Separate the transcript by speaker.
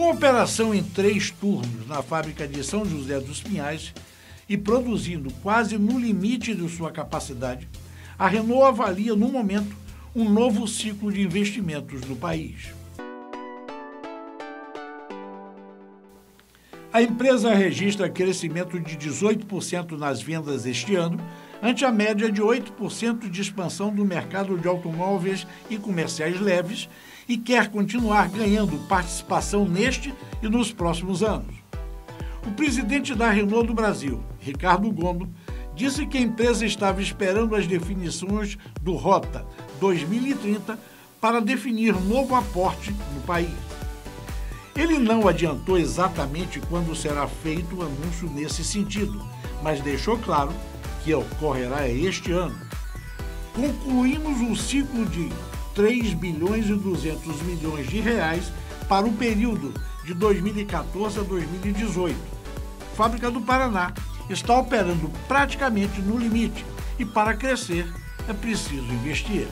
Speaker 1: Com operação em três turnos na fábrica de São José dos Pinhais e produzindo quase no limite de sua capacidade, a Renault avalia, no momento, um novo ciclo de investimentos no país. A empresa registra crescimento de 18% nas vendas este ano, ante a média de 8% de expansão do mercado de automóveis e comerciais leves e quer continuar ganhando participação neste e nos próximos anos. O presidente da Renault do Brasil, Ricardo Gondo, disse que a empresa estava esperando as definições do Rota 2030 para definir novo aporte no país. Ele não adiantou exatamente quando será feito o anúncio nesse sentido, mas deixou claro que ocorrerá este ano. Concluímos o ciclo de 3 bilhões e 200 milhões de reais para o período de 2014 a 2018. Fábrica do Paraná está operando praticamente no limite e para crescer é preciso investir.